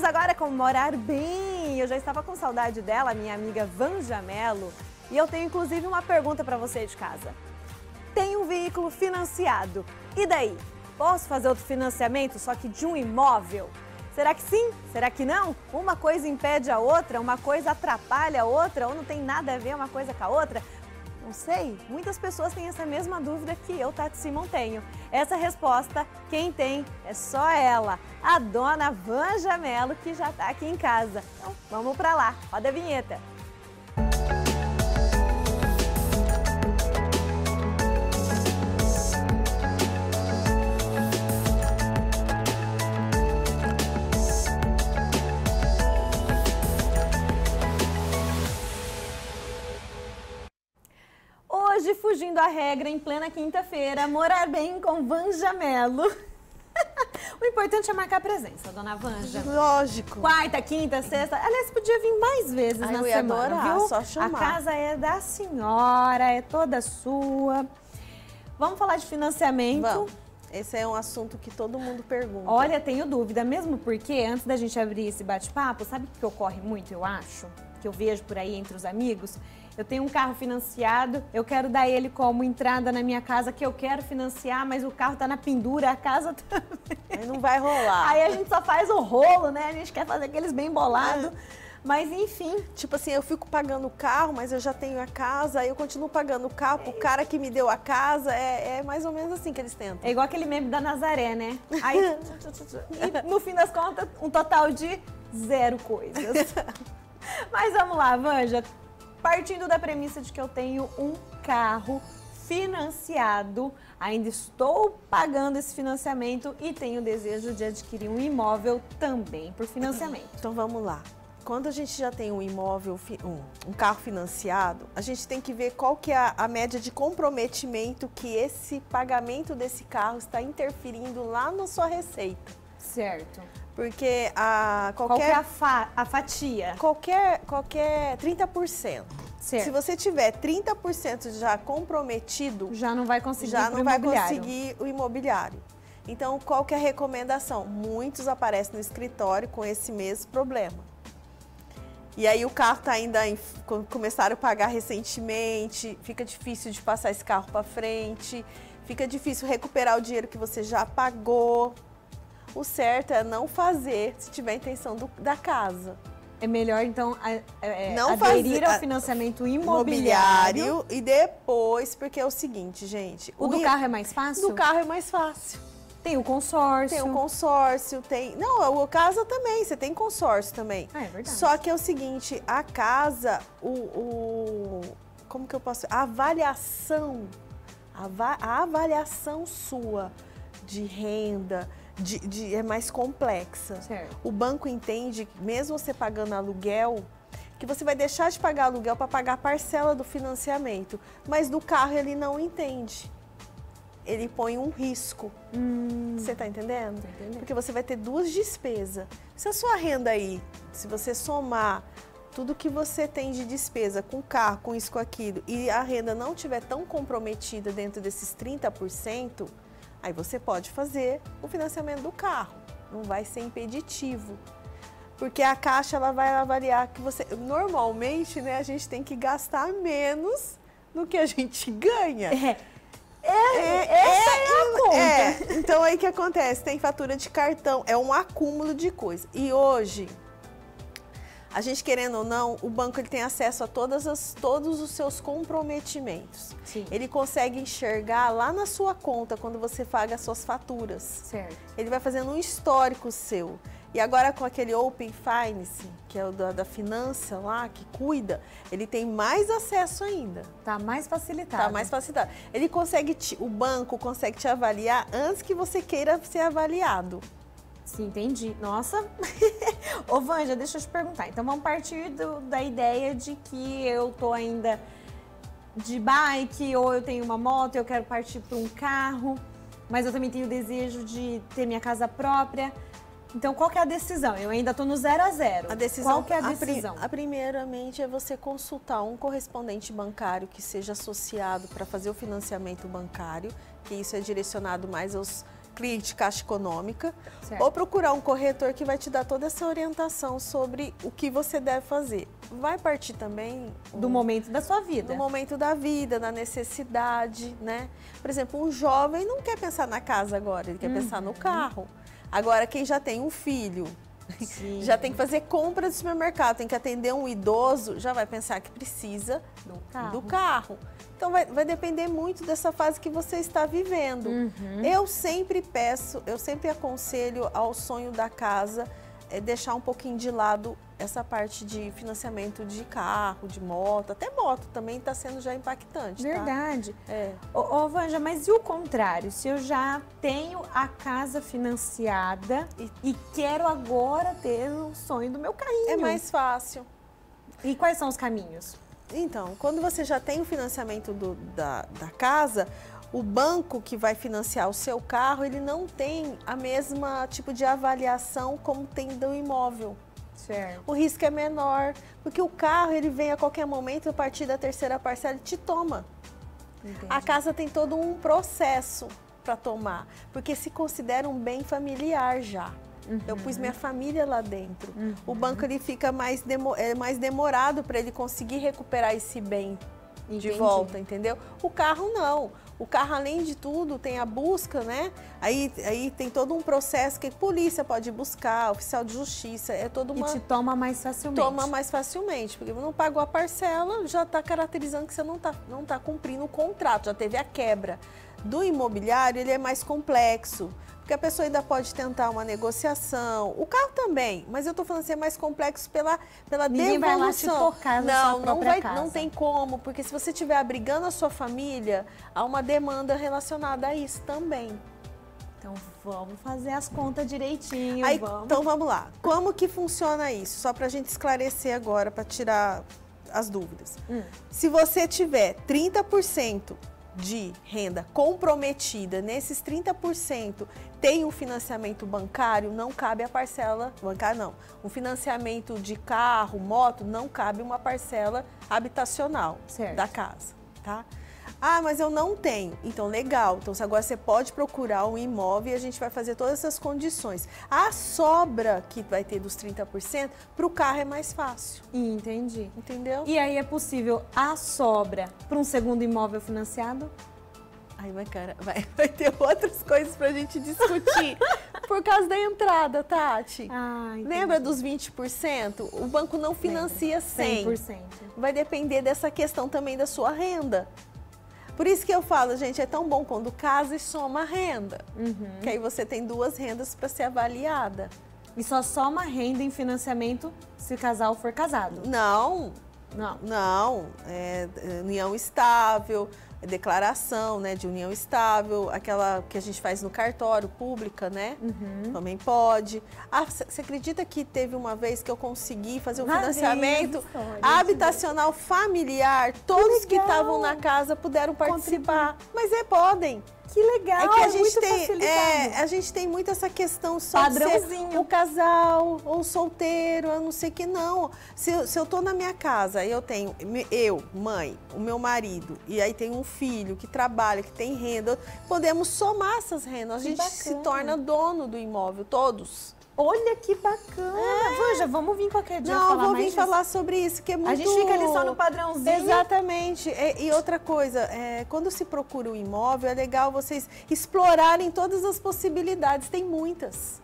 Vamos agora comemorar bem. Eu já estava com saudade dela, minha amiga Vanja Mello. E eu tenho inclusive uma pergunta para você de casa. Tem um veículo financiado. E daí? Posso fazer outro financiamento, só que de um imóvel? Será que sim? Será que não? Uma coisa impede a outra, uma coisa atrapalha a outra, ou não tem nada a ver uma coisa com a outra? Não sei, muitas pessoas têm essa mesma dúvida que eu, Tati Simon, tenho. Essa resposta, quem tem é só ela, a dona Vanja Mello, que já está aqui em casa. Então, vamos para lá, roda a vinheta. Fugindo à regra, em plena quinta-feira, morar bem com Vanja Mello. o importante é marcar presença, dona Vanja. Lógico. Quarta, quinta, sexta. Aliás, podia vir mais vezes Ai, na eu ia semana, adorar, viu? só chamar. A casa é da senhora, é toda sua. Vamos falar de financiamento. Vamos. Esse é um assunto que todo mundo pergunta. Olha, tenho dúvida, mesmo porque antes da gente abrir esse bate-papo, sabe o que ocorre muito, eu acho? Que eu vejo por aí entre os amigos? Eu tenho um carro financiado, eu quero dar ele como entrada na minha casa, que eu quero financiar, mas o carro tá na pendura, a casa também. Aí não vai rolar. Aí a gente só faz o rolo, né? A gente quer fazer aqueles bem bolados. Mas enfim, Tipo assim, eu fico pagando o carro, mas eu já tenho a casa, aí eu continuo pagando o carro pro cara que me deu a casa. É, é mais ou menos assim que eles tentam. é igual aquele meme da Nazaré, né? Aí, e no fim das contas, um total de zero coisas. Mas vamos lá, Vanja. Partindo da premissa de que eu tenho um carro financiado, ainda estou pagando esse financiamento e tenho o desejo de adquirir um imóvel também por financiamento. Então vamos lá. Quando a gente já tem um imóvel, um, carro financiado, a gente tem que ver qual que é a média de comprometimento que esse pagamento desse carro está interferindo lá na sua receita. Certo. Porque a Qual que qualquer é a, fa- a fatia? qualquer qualquer 30%. Certo. Se você tiver 30% já comprometido, Já não vai conseguir já não vai conseguir o imobiliário. Então, qual que é a recomendação? Muitos aparecem no escritório com esse mesmo problema. E aí o carro tá ainda em, co- começaram a pagar recentemente, fica difícil de passar esse carro para frente, fica difícil recuperar o dinheiro que você já pagou. O certo é não fazer se tiver intenção do- da casa. É melhor, então, a- é, Não aderir fazer- ao a- financiamento imobiliário. Imobiliário e depois, porque é o seguinte, gente. O do i- carro é mais fácil? do carro é mais fácil. Tem o consórcio. Tem o consórcio, tem. Não, o casa também, você tem consórcio também. Ah, é verdade. Só que é o seguinte, a casa, o. o- como que eu posso. A avaliação, a, va- a avaliação sua de renda de, de- é mais complexa. Certo. O banco entende, mesmo você pagando aluguel, que você vai deixar de pagar aluguel para pagar a parcela do financiamento. Mas do carro ele não entende. Ele põe um risco. Você tá entendendo? Hum. Entendendo. Porque você vai ter duas despesas. Se a sua renda aí, se você somar tudo que você tem de despesa com carro, com isso, com aquilo, e a renda não tiver tão comprometida dentro desses 30%, aí você pode fazer o financiamento do carro. Não vai ser impeditivo. Porque a caixa ela vai avaliar que você. Normalmente, né, a gente tem que gastar menos do que a gente ganha. É. É, essa é, a conta. É, então aí o que acontece? Tem fatura de cartão, é um acúmulo de coisa. E hoje, a gente querendo ou não, o banco ele tem acesso a todas as, todos os seus comprometimentos. Sim. Ele consegue enxergar lá na sua conta quando você paga as suas faturas. Certo. Ele vai fazendo um histórico seu. E agora com aquele Open Finance, que é o da, da finança lá, que cuida, ele tem mais acesso ainda. Tá mais facilitado. Tá mais facilitado. Ele consegue, te- o banco consegue te avaliar antes que você queira ser avaliado. Sim, entendi. Nossa. Ô, Vanja, deixa eu te perguntar. Então, vamos partir do- da ideia de que eu tô ainda de bike ou eu tenho uma moto, eu quero partir para um carro, mas eu também tenho o desejo de ter minha casa própria. Então, qual que é a decisão? Eu ainda tô no zero a zero. A decisão, Qual que é a pri- decisão? a primeiramente é você consultar um correspondente bancário que seja associado para fazer o financiamento bancário, que isso é direcionado mais aos cliente caixa econômica, Certo. ou procurar um corretor que vai te dar toda essa orientação sobre o que você deve fazer. Vai partir também Do um- momento da sua vida. no momento da vida, na necessidade, né? Por exemplo, um jovem não quer pensar na casa agora, ele quer pensar Uhum. no carro. Agora, quem já tem um filho, Sim. já tem que fazer compra do supermercado, tem que atender um idoso, já vai pensar que precisa do carro. do carro. Então vai, vai depender muito dessa fase que você está vivendo. Uhum. Eu sempre peço, eu sempre aconselho ao sonho da casa é deixar um pouquinho de lado essa parte de financiamento de carro, de moto, até moto também está sendo já impactante. tá? Verdade. É. Ô, ô, Vanja, mas e o contrário? Se eu já tenho a casa financiada e, E- quero agora ter o sonho do meu carrinho. É mais fácil. E quais são os caminhos? Então, quando você já tem o financiamento do- da, da casa, o banco que vai financiar o seu carro, ele não tem a mesma tipo de avaliação como tem do imóvel. Certo. O risco é menor, porque o carro ele vem a qualquer momento, a partir da terceira parcela, ele te toma. A casa tem todo um processo para tomar, porque se considera um bem familiar já. Eu pus minha família lá dentro. O banco ele fica mais, demo- é mais demorado para ele conseguir recuperar esse bem de Entendi. volta, entendeu? O carro não. O carro, além de tudo, tem a busca, né? Aí, aí tem todo um processo que a polícia pode buscar, oficial de justiça, é toda E uma te toma mais facilmente. toma mais facilmente, porque não pagou a parcela, já está caracterizando que você não está não tá cumprindo o contrato, já teve a quebra. Do imobiliário, ele é mais complexo, porque a pessoa ainda pode tentar uma negociação. O carro também, mas eu estou falando assim, é mais complexo pela, pela Ninguém vai lá te devolução. na não, não vai, casa. não tem como, porque se você estiver abrigando a sua família, há uma demanda relacionada a isso também. Então vamos fazer as contas direitinho. Aí, vamos. então vamos lá. Como que funciona isso? Só para a gente esclarecer agora, para tirar as dúvidas. Hum. Se você tiver 30% de renda comprometida, nesses 30% tem um financiamento bancário, não cabe a parcela bancária, não. Um financiamento de carro, moto, não cabe uma parcela habitacional Certo. da casa, tá? Ah, mas eu não tenho. Então, legal. Então, agora você pode procurar um imóvel e a gente vai fazer todas essas condições. A sobra que vai ter dos 30%, para o carro é mais fácil. Entendi. Entendeu? E aí é possível a sobra para um segundo imóvel financiado? Ai, mas cara, vai, vai ter outras coisas pra gente discutir. por causa da entrada, Tati. Ah. Lembra dos 20%? O banco não financia 100. 100%. Vai depender dessa questão também da sua renda. Por isso que eu falo, gente, é tão bom quando casa e soma renda. Uhum. Que aí você tem duas rendas para ser avaliada. E só soma renda em financiamento se o casal for casado. Não, Não. não. É, é união estável, declaração né, de união estável, aquela que a gente faz no cartório, pública, né? Uhum. Também pode. Ah, você acredita que teve uma vez que eu consegui fazer um financiamento habitacional familiar? Todos que estavam na casa puderam participar. Mas é, podem. Que legal, É que a gente muito tem, facilitado. é, a gente tem muito essa questão só de ser Padrãozinho. o casal ou solteiro, eu não sei que não. Se, eu- se eu tô na minha casa e eu tenho eu, mãe, o meu marido e aí tem um filho que trabalha, que tem renda, podemos somar essas rendas. A gente se torna dono do imóvel, todos. Olha que bacana. Vanja, vamos vir qualquer dia não, falar vou mais vir disso. falar sobre isso, que é muito... A gente fica ali só no padrãozinho. Exatamente. E, e outra coisa, é, quando se procura um imóvel, é legal vocês explorarem todas as possibilidades. Tem muitas.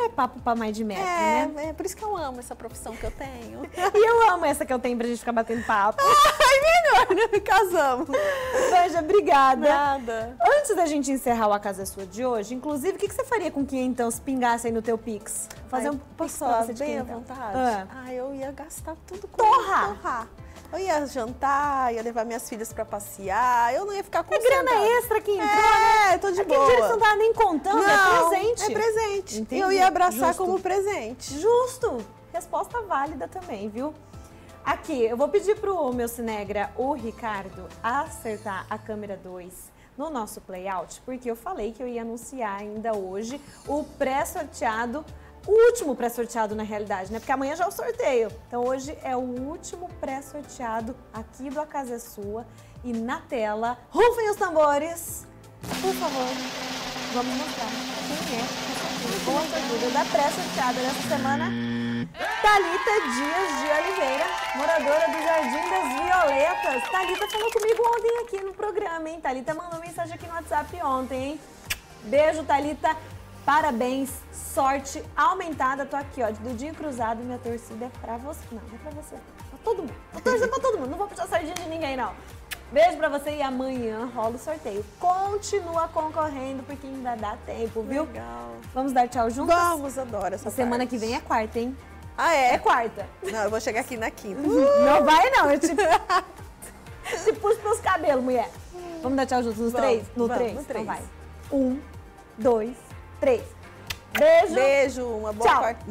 É papo pra mais de metro, É, né? é por isso que eu amo essa profissão que eu tenho. E eu amo essa que eu tenho pra gente ficar batendo papo. Melhor, né? Casamos. Vanja, obrigada. Nada. Antes da gente encerrar o A Casa é Sua de hoje, inclusive, o que, que você faria com quinhentão se pingasse aí no teu Pix? Fazer Ai, um Pix pra você de bem à vontade? Ah. Ah, eu ia gastar tudo com Torra! torrar. Eu ia jantar, ia levar minhas filhas pra passear, eu não ia ficar com É grana extra que entrou, né? É, tô de Aquele boa. dinheiro que você não tava nem contando, Não, é presente. É presente. Entendi. Eu ia abraçar Justo. como presente. Justo. Resposta válida também, viu? Aqui, eu vou pedir pro meu cinegra, o Ricardo, acertar a câmera 2 no nosso playout, porque eu falei que eu ia anunciar ainda hoje o pré-sorteado, o último pré-sorteado na realidade, né? Porque amanhã já é o sorteio. Então hoje é o último pré-sorteado aqui do A Casa é Sua. E na tela, rufem os tambores, por favor. vamos mostrar quem é essa sortuda da pré-sorteada dessa semana. Thalita Dias de Oliveira, moradora do Jardim das Violetas. Thalita falou comigo ontem aqui no programa, hein? Thalita mandou mensagem aqui no WhatsApp ontem, hein? Beijo, Thalita. Parabéns, sorte aumentada. Tô aqui, ó, de dedinho cruzado. Minha torcida é pra você. Não, não é pra você. Pra todo mundo. Tô torcendo pra todo mundo. Não vou puxar sardinha de ninguém, não. Beijo pra você e amanhã rola o sorteio. Continua concorrendo porque ainda dá tempo, viu? Legal. Vamos dar tchau juntos? Vamos, adoro essa A semana parte. que vem é quarta, hein? Ah, é? É quarta. Não, eu vou chegar aqui na quinta. Não vai, não. Eu te, te puxo pelos cabelos, mulher. Vamos dar tchau juntos nos Vamos, três? No vamos, três? no Então três. vai. Um, dois, três. Beijo. Beijo, uma boa Tchau. quarta.